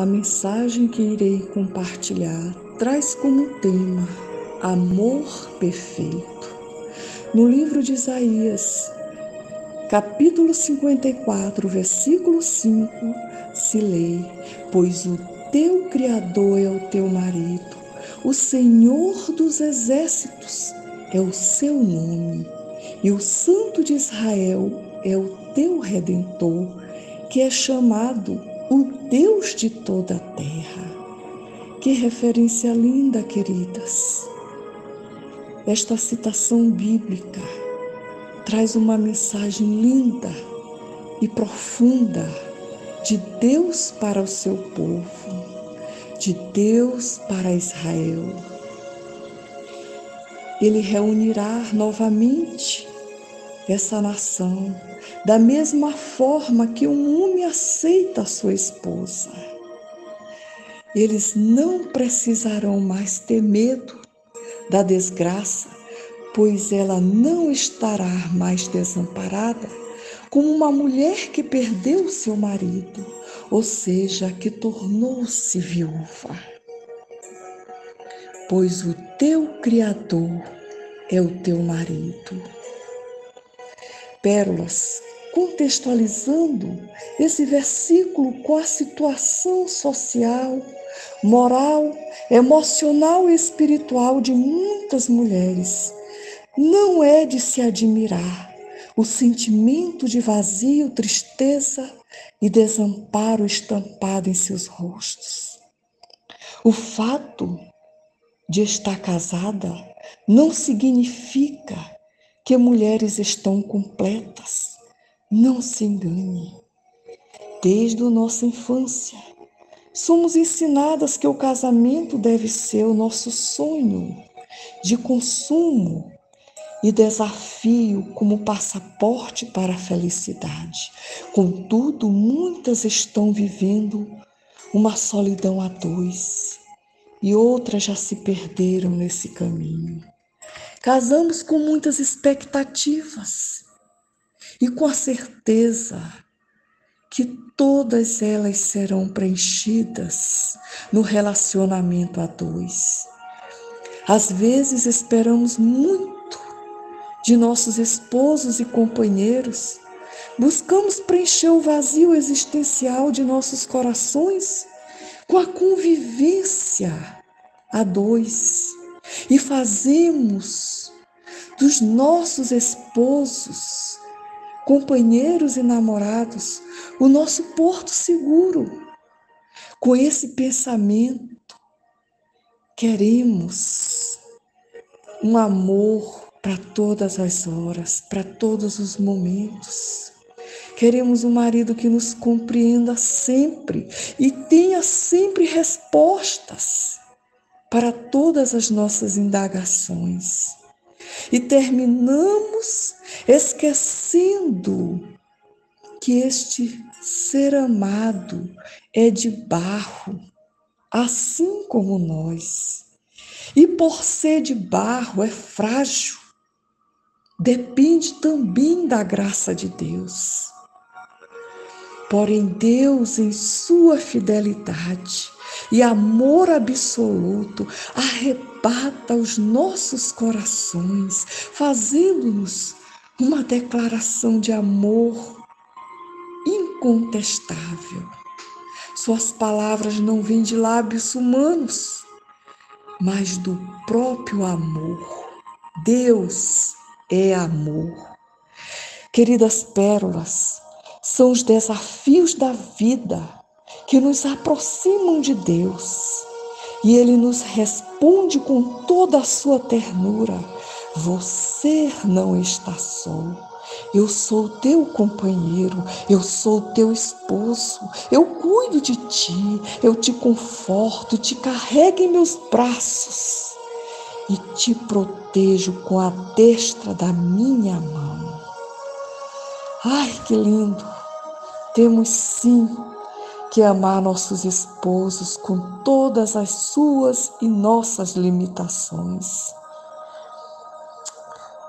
A mensagem que irei compartilhar traz como tema amor perfeito. No livro de Isaías, capítulo 54, versículo 5, se lê: Pois o teu Criador é o teu marido, o Senhor dos exércitos é o seu nome, e o Santo de Israel é o teu redentor, que é chamado o Deus de toda a terra. Que referência linda, queridas. Esta citação bíblica traz uma mensagem linda e profunda de Deus para o seu povo, de Deus para Israel. Ele reunirá novamente essa nação da mesma forma que um homem aceita a sua esposa. Eles não precisarão mais ter medo da desgraça, pois ela não estará mais desamparada como uma mulher que perdeu seu marido, ou seja, que tornou-se viúva. Pois o teu Criador é o teu marido. Pérolas contextualizando esse versículo com a situação social, moral, emocional e espiritual de muitas mulheres. Não é de se admirar o sentimento de vazio, tristeza e desamparo estampado em seus rostos. O fato de estar casada não significa que mulheres estão completas não se engane. Desde a nossa infância, somos ensinadas que o casamento deve ser o nosso sonho de consumo e desafio como passaporte para a felicidade. Contudo, muitas estão vivendo uma solidão a dois e outras já se perderam nesse caminho. Casamos com muitas expectativas e com a certeza que todas elas serão preenchidas no relacionamento a dois. Às vezes esperamos muito de nossos esposos e companheiros, buscamos preencher o vazio existencial de nossos corações com a convivência a dois e fazemos dos nossos esposos companheiros e namorados, o nosso porto seguro. Com esse pensamento, queremos um amor para todas as horas, para todos os momentos. Queremos um marido que nos compreenda sempre e tenha sempre respostas para todas as nossas indagações. E terminamos esquecendo que este ser amado é de barro, assim como nós. E por ser de barro é frágil, depende também da graça de Deus. Porém, Deus, em sua fidelidade, e amor absoluto arrebata os nossos corações, fazendo-nos uma declaração de amor incontestável. Suas palavras não vêm de lábios humanos, mas do próprio amor. Deus é amor. Queridas pérolas, são os desafios da vida que nos aproximam de Deus. E Ele nos responde com toda a sua ternura: Você não está só. Eu sou teu companheiro, eu sou teu esposo, eu cuido de ti, eu te conforto, te carrego em meus braços e te protejo com a destra da minha mão. Ai, que lindo! Temos sim que amar nossos esposos com todas as suas e nossas limitações.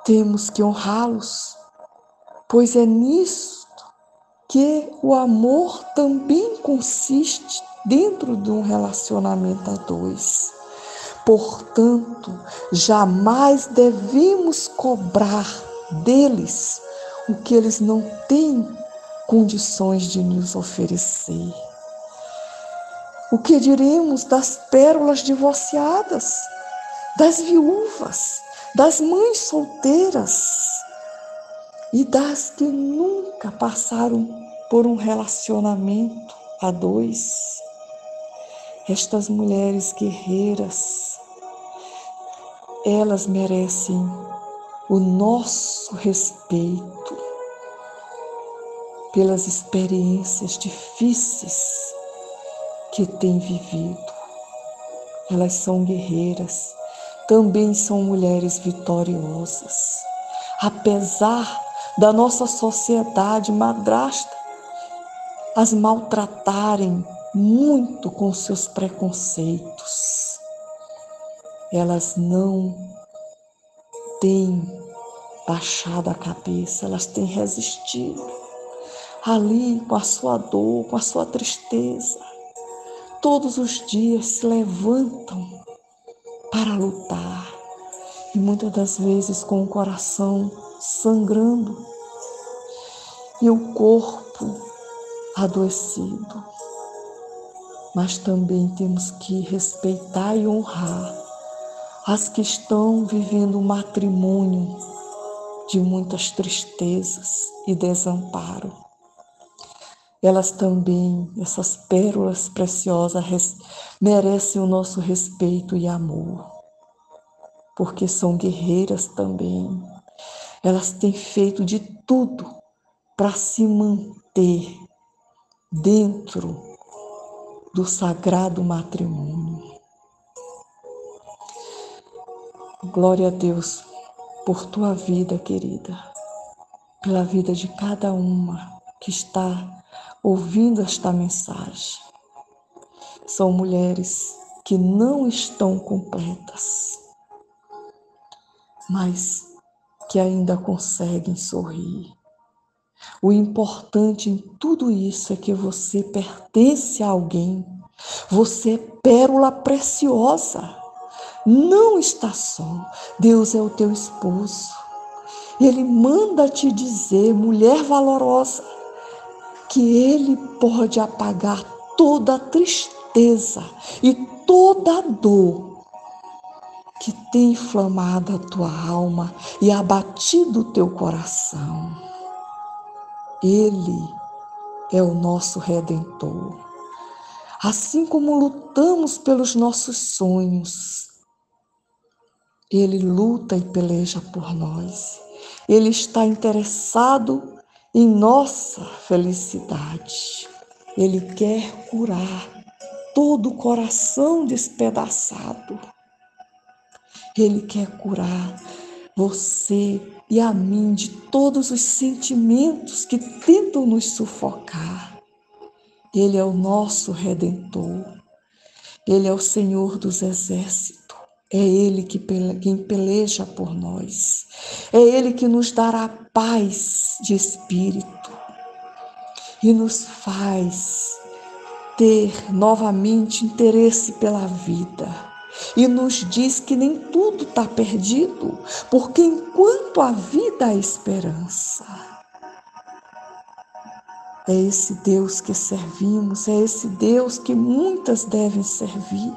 Temos que honrá-los, pois é nisto que o amor também consiste dentro de um relacionamento a dois. Portanto, jamais devemos cobrar deles o que eles não têm condições de nos oferecer. O que diremos das pérolas divorciadas, das viúvas, das mães solteiras e das que nunca passaram por um relacionamento a dois? Estas mulheres guerreiras, elas merecem o nosso respeito pelas experiências difíceis que têm vivido. Elas são guerreiras, também são mulheres vitoriosas. Apesar da nossa sociedade madrasta as maltratarem muito com seus preconceitos. Elas não têm baixado a cabeça, elas têm resistido ali com a sua dor, com a sua tristeza. Todos os dias se levantam para lutar e muitas das vezes com o coração sangrando e o corpo adoecido mas também temos que respeitar e honrar as que estão vivendo um matrimônio de muitas tristezas e desamparo. Elas também, essas pérolas preciosas, merecem o nosso respeito e amor, porque são guerreiras também. Elas têm feito de tudo para se manter dentro do sagrado matrimônio. Glória a Deus por tua vida, querida, pela vida de cada uma que está ouvindo esta mensagem. São mulheres que não estão completas, mas que ainda conseguem sorrir o importante em tudo isso é que você pertence a alguém. Você é pérola preciosa. Não está só. Deus é o teu esposo. Ele manda te dizer, mulher valorosa, que ele pode apagar toda a tristeza e toda a dor que tem inflamado a tua alma e abatido o teu coração. Ele é o nosso redentor. Assim como lutamos pelos nossos sonhos, ele luta e peleja por nós. Ele está interessado em nossa felicidade. Ele quer curar todo o coração despedaçado. Ele quer curar você e a mim de todos os sentimentos que tentam nos sufocar. Ele é o nosso redentor. Ele é o Senhor dos exércitos. É Ele que quem peleja por nós. É Ele que nos dará paz de espírito e nos faz ter novamente interesse pela vida e nos diz que nem tudo está perdido, porque enquanto a vida há esperança. É esse Deus que servimos, é esse Deus que muitas devem servir,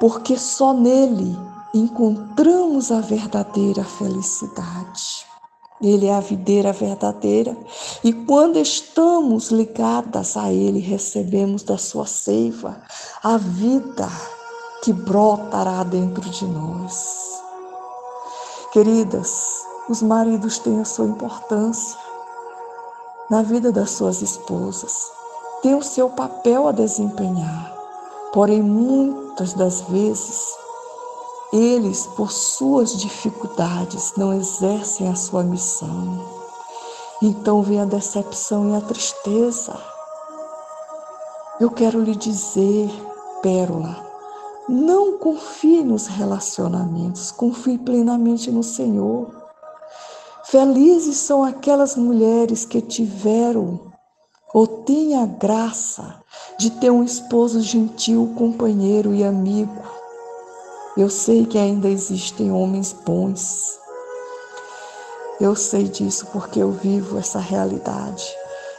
porque só nele encontramos a verdadeira felicidade. Ele é a videira verdadeira e quando estamos ligadas a Ele, recebemos da sua seiva a vida que brotará dentro de nós. Queridas, os maridos têm a sua importância na vida das suas esposas, têm o seu papel a desempenhar, porém, muitas das vezes, eles, por suas dificuldades, não exercem a sua missão. Então vem a decepção e a tristeza. Eu quero lhe dizer, Pérola, não confie nos relacionamentos, confie plenamente no Senhor. Felizes são aquelas mulheres que tiveram ou tenha a graça de ter um esposo gentil, companheiro e amigo. Eu sei que ainda existem homens bons. Eu sei disso porque eu vivo essa realidade.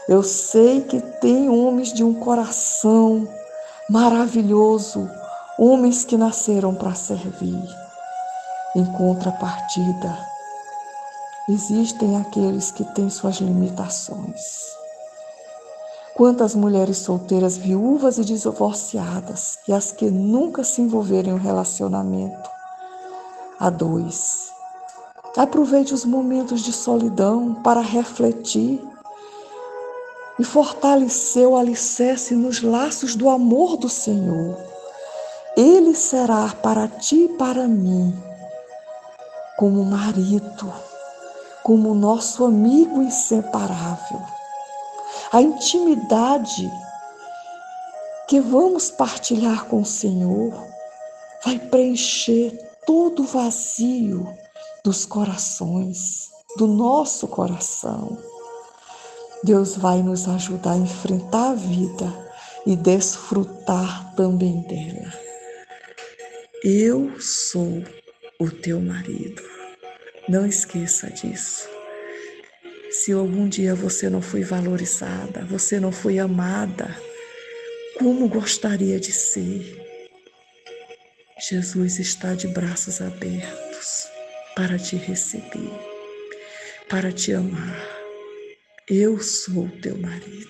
Eu sei que tem homens de um coração maravilhoso, homens que nasceram para servir. Em contrapartida, existem aqueles que têm suas limitações. Quantas mulheres solteiras, viúvas e divorciadas, e as que nunca se envolveram em um relacionamento a dois. Aproveite os momentos de solidão para refletir e fortalecer o alicerce nos laços do amor do Senhor. Ele será para ti e para mim como marido, como nosso amigo inseparável a intimidade que vamos partilhar com o Senhor vai preencher todo o vazio dos corações, do nosso coração. Deus vai nos ajudar a enfrentar a vida e desfrutar também dela. Eu sou o teu marido. Não esqueça disso. Se algum dia você não foi valorizada, você não foi amada, como gostaria de ser? Jesus está de braços abertos para te receber, para te amar. Eu sou teu marido.